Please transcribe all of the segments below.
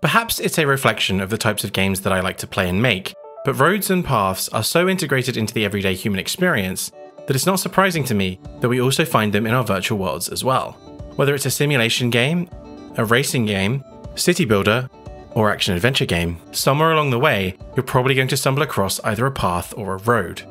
Perhaps it's a reflection of the types of games that I like to play and make, but roads and paths are so integrated into the everyday human experience that it's not surprising to me that we also find them in our virtual worlds as well. Whether it's a simulation game, a racing game, city builder, or action adventure game, somewhere along the way, you're probably going to stumble across either a path or a road.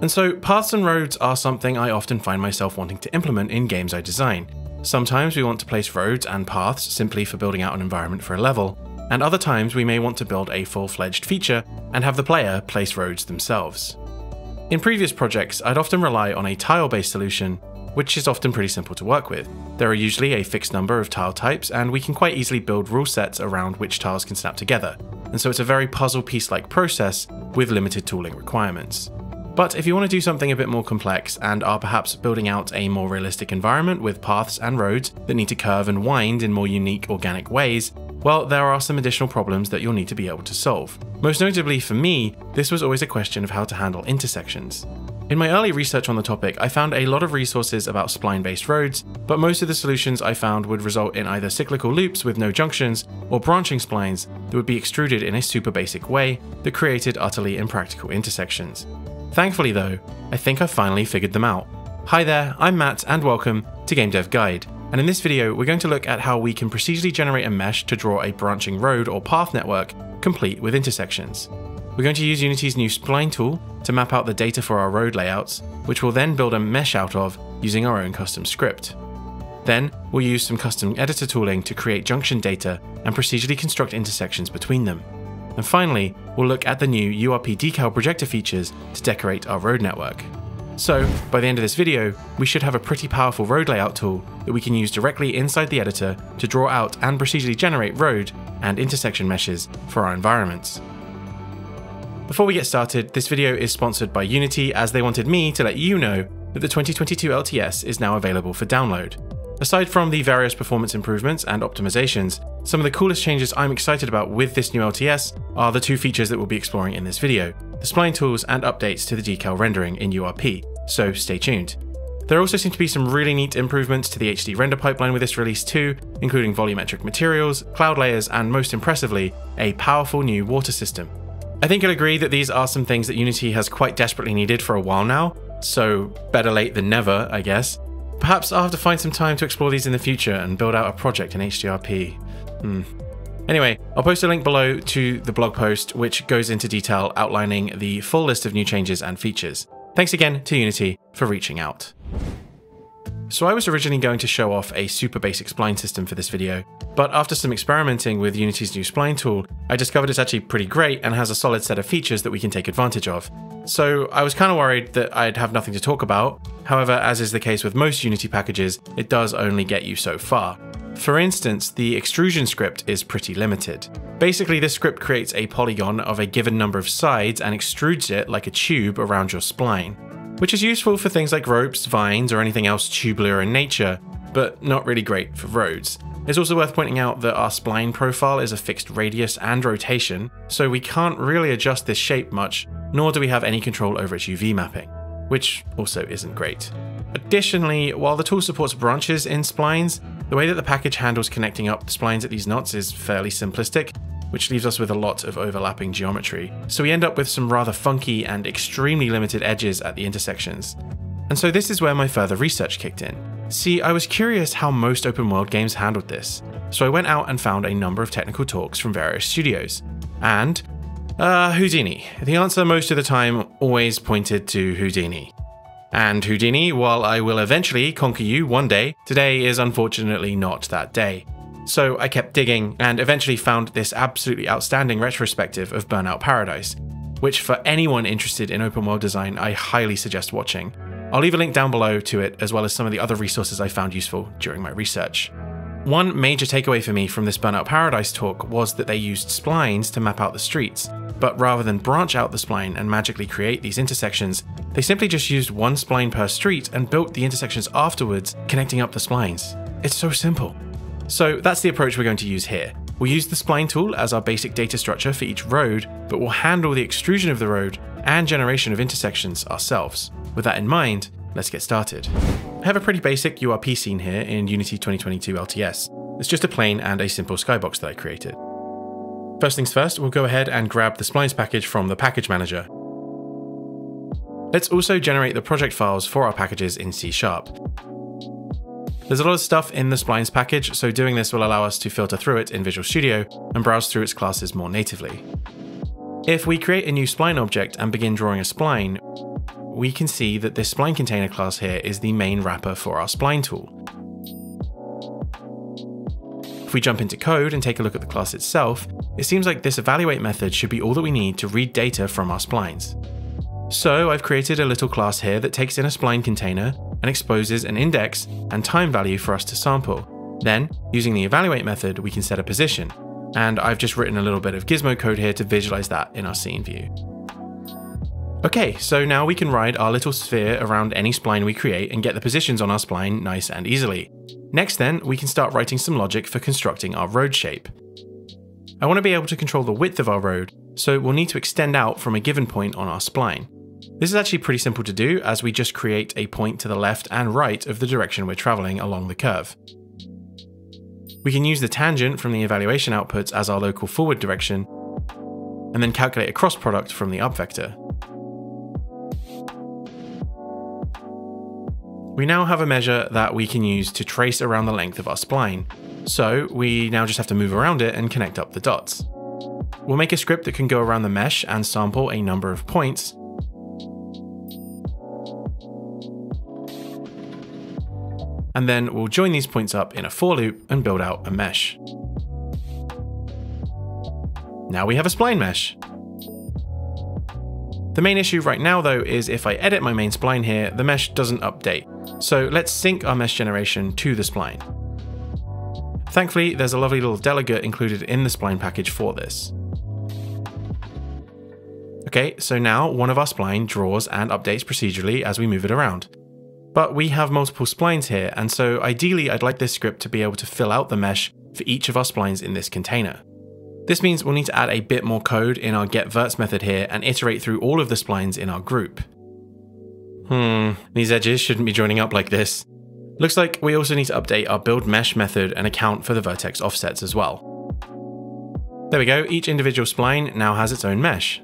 And so, paths and roads are something I often find myself wanting to implement in games I design. Sometimes we want to place roads and paths simply for building out an environment for a level, and other times we may want to build a full fledged feature and have the player place roads themselves. In previous projects, I'd often rely on a tile based solution, which is often pretty simple to work with. There are usually a fixed number of tile types, and we can quite easily build rule sets around which tiles can snap together, and so it's a very puzzle piece like process with limited tooling requirements. But if you want to do something a bit more complex and are perhaps building out a more realistic environment with paths and roads that need to curve and wind in more unique organic ways, well, there are some additional problems that you'll need to be able to solve. Most notably for me, this was always a question of how to handle intersections. In my early research on the topic, I found a lot of resources about spline based roads, but most of the solutions I found would result in either cyclical loops with no junctions or branching splines that would be extruded in a super basic way that created utterly impractical intersections. Thankfully, though, I think I've finally figured them out. Hi there, I'm Matt, and welcome to Game Dev Guide. And in this video, we're going to look at how we can procedurally generate a mesh to draw a branching road or path network complete with intersections. We're going to use Unity's new spline tool to map out the data for our road layouts, which we'll then build a mesh out of using our own custom script. Then, we'll use some custom editor tooling to create junction data and procedurally construct intersections between them. And finally, we'll look at the new URP decal projector features to decorate our road network. So, by the end of this video, we should have a pretty powerful road layout tool that we can use directly inside the editor to draw out and procedurally generate road and intersection meshes for our environments. Before we get started, this video is sponsored by Unity as they wanted me to let you know that the 2022 LTS is now available for download. Aside from the various performance improvements and optimizations, some of the coolest changes I'm excited about with this new LTS are the two features that we'll be exploring in this video, the spline tools and updates to the decal rendering in URP, so stay tuned. There also seem to be some really neat improvements to the HD render pipeline with this release too, including volumetric materials, cloud layers, and most impressively, a powerful new water system. I think you'll agree that these are some things that Unity has quite desperately needed for a while now, so better late than never, I guess. Perhaps I'll have to find some time to explore these in the future and build out a project in HDRP. Anyway, I'll post a link below to the blog post, which goes into detail outlining the full list of new changes and features. Thanks again to Unity for reaching out. So I was originally going to show off a super basic spline system for this video, but after some experimenting with Unity's new spline tool, I discovered it's actually pretty great and has a solid set of features that we can take advantage of. So I was kind of worried that I'd have nothing to talk about. However, as is the case with most Unity packages, it does only get you so far. For instance, the extrusion script is pretty limited. Basically, this script creates a polygon of a given number of sides and extrudes it like a tube around your spline, which is useful for things like ropes, vines, or anything else tubular in nature, but not really great for roads. It's also worth pointing out that our spline profile is a fixed radius and rotation, so we can't really adjust this shape much, nor do we have any control over its UV mapping, which also isn't great. Additionally, while the tool supports branches in splines, the way that the package handles connecting up the splines at these knots is fairly simplistic, which leaves us with a lot of overlapping geometry. So we end up with some rather funky and extremely limited edges at the intersections. And so this is where my further research kicked in. See, I was curious how most open world games handled this, so I went out and found a number of technical talks from various studios. And uh, Houdini. The answer most of the time always pointed to Houdini. And Houdini, while I will eventually conquer you one day, today is unfortunately not that day. So I kept digging and eventually found this absolutely outstanding retrospective of Burnout Paradise, which for anyone interested in open world design, I highly suggest watching. I'll leave a link down below to it, as well as some of the other resources I found useful during my research. One major takeaway for me from this Burnout Paradise talk was that they used splines to map out the streets, but rather than branch out the spline and magically create these intersections, they simply just used one spline per street and built the intersections afterwards, connecting up the splines. It's so simple. So that's the approach we're going to use here. We'll use the spline tool as our basic data structure for each road, but we'll handle the extrusion of the road and generation of intersections ourselves. With that in mind, let's get started. I have a pretty basic URP scene here in Unity 2022 LTS. It's just a plane and a simple skybox that I created. First things first, we'll go ahead and grab the splines package from the package manager. Let's also generate the project files for our packages in C Sharp. There's a lot of stuff in the splines package, so doing this will allow us to filter through it in Visual Studio and browse through its classes more natively. If we create a new spline object and begin drawing a spline, we can see that this spline container class here is the main wrapper for our spline tool. If we jump into code and take a look at the class itself, it seems like this evaluate method should be all that we need to read data from our splines. So I've created a little class here that takes in a spline container and exposes an index and time value for us to sample. Then, using the evaluate method, we can set a position. And I've just written a little bit of gizmo code here to visualize that in our scene view. Okay, so now we can ride our little sphere around any spline we create and get the positions on our spline nice and easily. Next then, we can start writing some logic for constructing our road shape. I want to be able to control the width of our road, so we'll need to extend out from a given point on our spline. This is actually pretty simple to do as we just create a point to the left and right of the direction we're traveling along the curve. We can use the tangent from the evaluation outputs as our local forward direction, and then calculate a cross product from the up vector. We now have a measure that we can use to trace around the length of our spline, so we now just have to move around it and connect up the dots. We'll make a script that can go around the mesh and sample a number of points, and then we'll join these points up in a for loop and build out a mesh. Now we have a spline mesh. The main issue right now though is if I edit my main spline here, the mesh doesn't update. So let's sync our mesh generation to the spline. Thankfully, there's a lovely little delegate included in the spline package for this. Okay, so now one of our spline draws and updates procedurally as we move it around. But we have multiple splines here, and so ideally I'd like this script to be able to fill out the mesh for each of our splines in this container. This means we'll need to add a bit more code in our getVerts method here and iterate through all of the splines in our group. Hmm, these edges shouldn't be joining up like this. Looks like we also need to update our build mesh method and account for the vertex offsets as well. There we go, each individual spline now has its own mesh.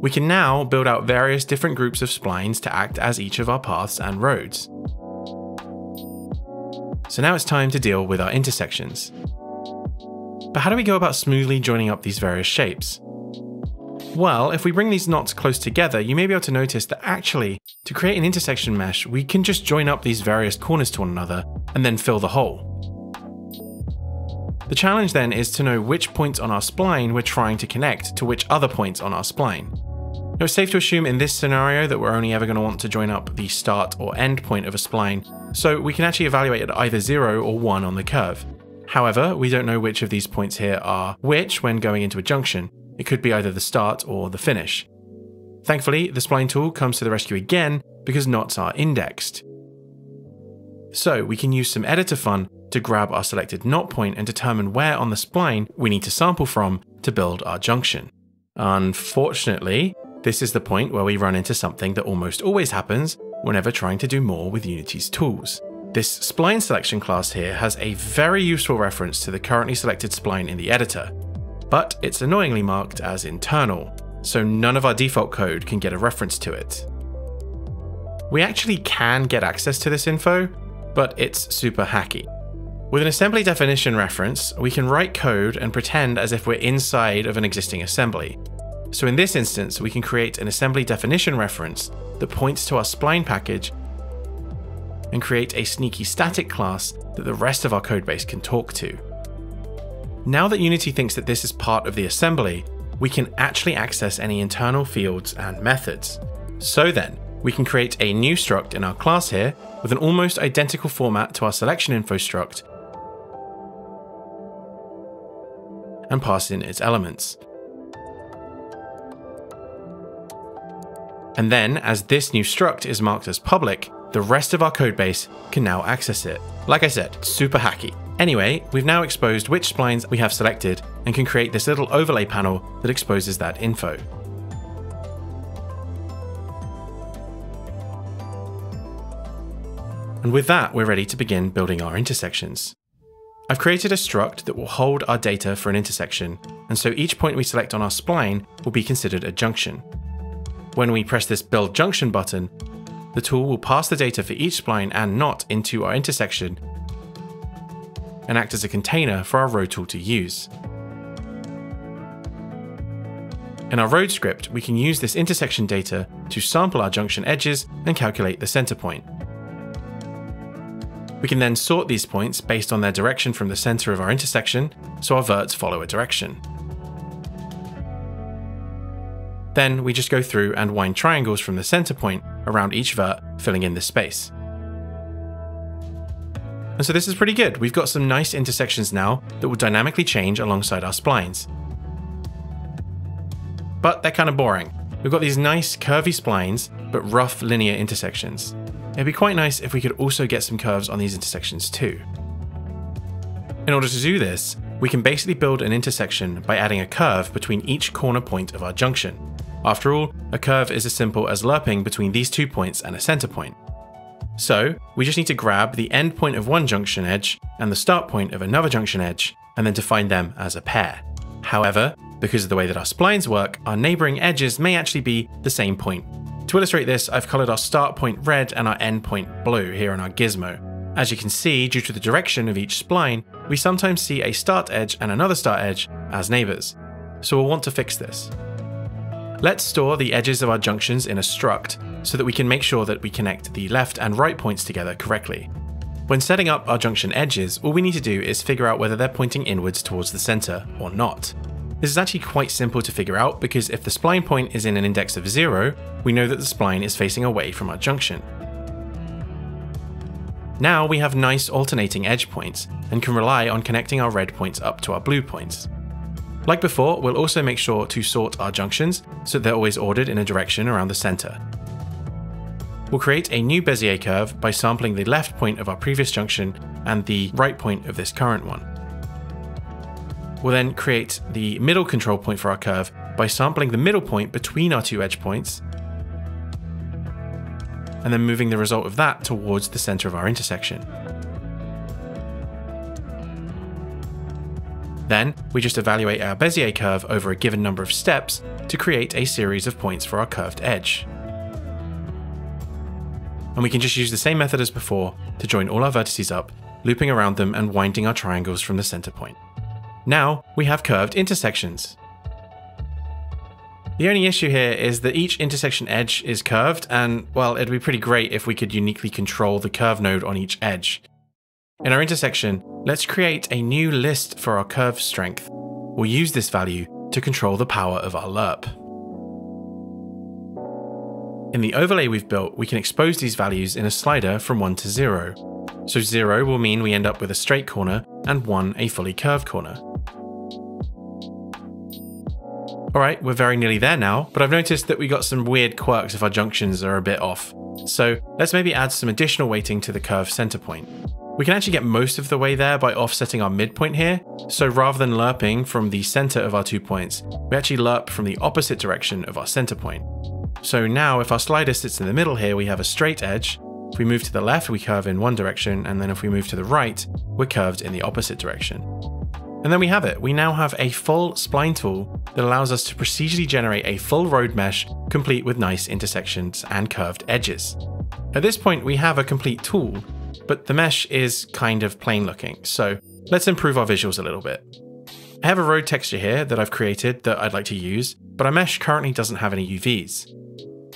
We can now build out various different groups of splines to act as each of our paths and roads. So now it's time to deal with our intersections. But how do we go about smoothly joining up these various shapes? Well, if we bring these knots close together, you may be able to notice that actually, to create an intersection mesh, we can just join up these various corners to one another and then fill the hole. The challenge then is to know which points on our spline we're trying to connect to which other points on our spline. Now it's safe to assume in this scenario that we're only ever going to want to join up the start or end point of a spline, so we can actually evaluate at either 0 or 1 on the curve. However, we don't know which of these points here are which when going into a junction. It could be either the start or the finish. Thankfully, the spline tool comes to the rescue again because knots are indexed. So we can use some editor fun to grab our selected knot point and determine where on the spline we need to sample from to build our junction. Unfortunately, this is the point where we run into something that almost always happens whenever trying to do more with Unity's tools. This spline selection class here has a very useful reference to the currently selected spline in the editor, but it's annoyingly marked as internal, so none of our default code can get a reference to it. We actually can get access to this info, but it's super hacky. With an assembly definition reference, we can write code and pretend as if we're inside of an existing assembly, so in this instance, we can create an assembly definition reference that points to our spline package and create a sneaky static class that the rest of our codebase can talk to. Now that Unity thinks that this is part of the assembly, we can actually access any internal fields and methods. So then, we can create a new struct in our class here with an almost identical format to our selection info struct and pass in its elements. And then, as this new struct is marked as public, the rest of our codebase can now access it. Like I said, super hacky. Anyway, we've now exposed which splines we have selected and can create this little overlay panel that exposes that info. And with that, we're ready to begin building our intersections. I've created a struct that will hold our data for an intersection, and so each point we select on our spline will be considered a junction. When we press this Build Junction button, the tool will pass the data for each spline and knot into our intersection and act as a container for our road tool to use. In our road script, we can use this intersection data to sample our junction edges and calculate the center point. We can then sort these points based on their direction from the center of our intersection, so our verts follow a direction. Then we just go through and wind triangles from the center point around each vert, filling in this space. And so this is pretty good. We've got some nice intersections now that will dynamically change alongside our splines. But they're kind of boring. We've got these nice curvy splines, but rough linear intersections. It'd be quite nice if we could also get some curves on these intersections too. In order to do this, we can basically build an intersection by adding a curve between each corner point of our junction. After all, a curve is as simple as lerping between these two points and a center point. So, we just need to grab the end point of one junction edge and the start point of another junction edge, and then define them as a pair. However, because of the way that our splines work, our neighbouring edges may actually be the same point, to illustrate this, I've coloured our start point red and our end point blue here in our gizmo. As you can see, due to the direction of each spline, we sometimes see a start edge and another start edge as neighbours. So we'll want to fix this. Let's store the edges of our junctions in a struct so that we can make sure that we connect the left and right points together correctly. When setting up our junction edges, all we need to do is figure out whether they're pointing inwards towards the centre or not. This is actually quite simple to figure out because if the spline point is in an index of 0, we know that the spline is facing away from our junction. Now we have nice alternating edge points and can rely on connecting our red points up to our blue points. Like before, we'll also make sure to sort our junctions so they're always ordered in a direction around the centre. We'll create a new Bezier curve by sampling the left point of our previous junction and the right point of this current one. We'll then create the middle control point for our curve by sampling the middle point between our two edge points and then moving the result of that towards the center of our intersection. Then, we just evaluate our Bezier curve over a given number of steps to create a series of points for our curved edge. And we can just use the same method as before to join all our vertices up, looping around them and winding our triangles from the center point. Now we have curved intersections. The only issue here is that each intersection edge is curved, and well, it'd be pretty great if we could uniquely control the curve node on each edge. In our intersection, let's create a new list for our curve strength. We'll use this value to control the power of our lerp. In the overlay we've built, we can expose these values in a slider from 1 to 0. So 0 will mean we end up with a straight corner, and 1 a fully curved corner. Alright, we're very nearly there now, but I've noticed that we got some weird quirks if our junctions are a bit off. So let's maybe add some additional weighting to the curve center point. We can actually get most of the way there by offsetting our midpoint here, so rather than lerping from the center of our two points, we actually lerp from the opposite direction of our center point. So now if our slider sits in the middle here, we have a straight edge. If we move to the left, we curve in one direction, and then if we move to the right, we're curved in the opposite direction. And then we have it. We now have a full spline tool that allows us to procedurally generate a full road mesh complete with nice intersections and curved edges. At this point, we have a complete tool, but the mesh is kind of plain looking, so let's improve our visuals a little bit. I have a road texture here that I've created that I'd like to use, but our mesh currently doesn't have any UVs.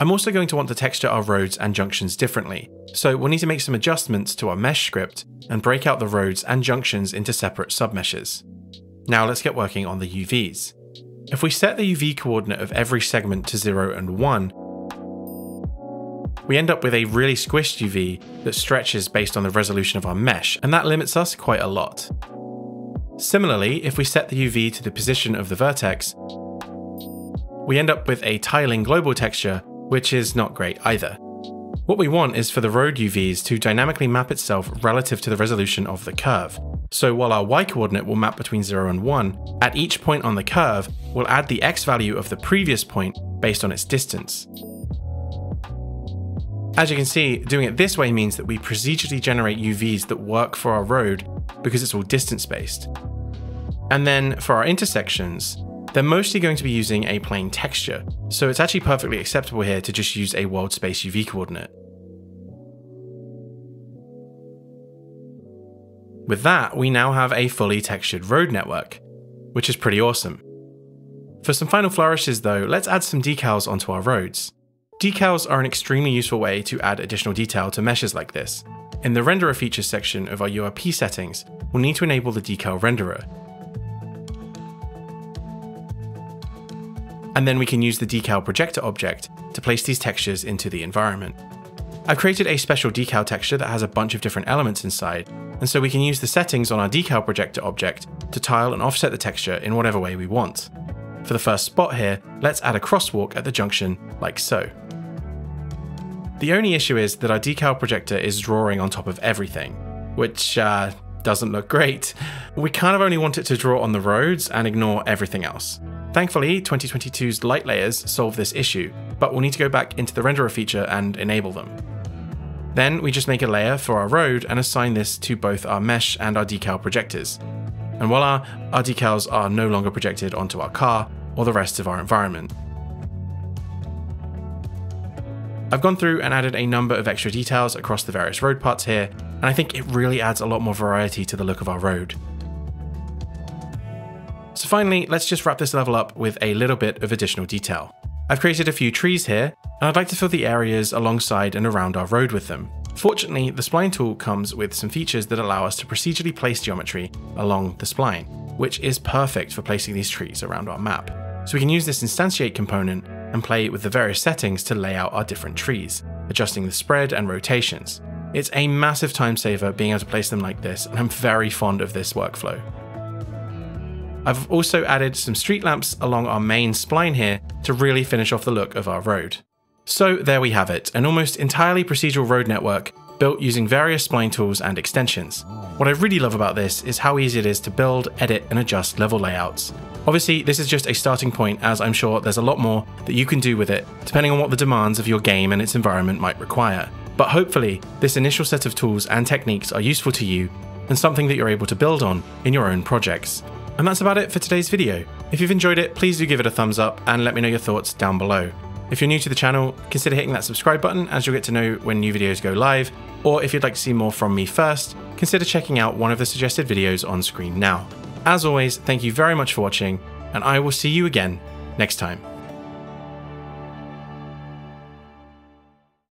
I'm also going to want to texture our roads and junctions differently, so we'll need to make some adjustments to our mesh script and break out the roads and junctions into separate submeshes. Now let's get working on the UVs. If we set the UV coordinate of every segment to 0 and 1, we end up with a really squished UV that stretches based on the resolution of our mesh, and that limits us quite a lot. Similarly, if we set the UV to the position of the vertex, we end up with a tiling global texture, which is not great either. What we want is for the road UVs to dynamically map itself relative to the resolution of the curve. So while our y coordinate will map between 0 and 1, at each point on the curve, we'll add the x value of the previous point based on its distance. As you can see, doing it this way means that we procedurally generate UVs that work for our road because it's all distance based. And then for our intersections, they're mostly going to be using a plain texture, so it's actually perfectly acceptable here to just use a world space UV coordinate. With that, we now have a fully textured road network, which is pretty awesome. For some final flourishes though, let's add some decals onto our roads. Decals are an extremely useful way to add additional detail to meshes like this. In the renderer features section of our URP settings, we'll need to enable the decal renderer. And then we can use the decal projector object to place these textures into the environment. I've created a special decal texture that has a bunch of different elements inside, and so we can use the settings on our decal projector object to tile and offset the texture in whatever way we want. For the first spot here, let's add a crosswalk at the junction like so. The only issue is that our decal projector is drawing on top of everything, which uh, doesn't look great. We kind of only want it to draw on the roads and ignore everything else. Thankfully, 2022's light layers solve this issue, but we'll need to go back into the renderer feature and enable them. Then we just make a layer for our road and assign this to both our mesh and our decal projectors. And voila, our decals are no longer projected onto our car or the rest of our environment. I've gone through and added a number of extra details across the various road parts here, and I think it really adds a lot more variety to the look of our road. So finally, let's just wrap this level up with a little bit of additional detail. I've created a few trees here, and I'd like to fill the areas alongside and around our road with them. Fortunately, the spline tool comes with some features that allow us to procedurally place geometry along the spline, which is perfect for placing these trees around our map. So we can use this instantiate component and play with the various settings to lay out our different trees, adjusting the spread and rotations. It's a massive time saver being able to place them like this, and I'm very fond of this workflow. I've also added some street lamps along our main spline here to really finish off the look of our road. So there we have it, an almost entirely procedural road network built using various spline tools and extensions. What I really love about this is how easy it is to build, edit, and adjust level layouts. Obviously, this is just a starting point, as I'm sure there's a lot more that you can do with it, depending on what the demands of your game and its environment might require. But hopefully, this initial set of tools and techniques are useful to you and something that you're able to build on in your own projects. And that's about it for today's video. If you've enjoyed it, please do give it a thumbs up and let me know your thoughts down below. If you're new to the channel, consider hitting that subscribe button as you'll get to know when new videos go live, or if you'd like to see more from me first, consider checking out one of the suggested videos on screen now. As always, thank you very much for watching, and I will see you again next time.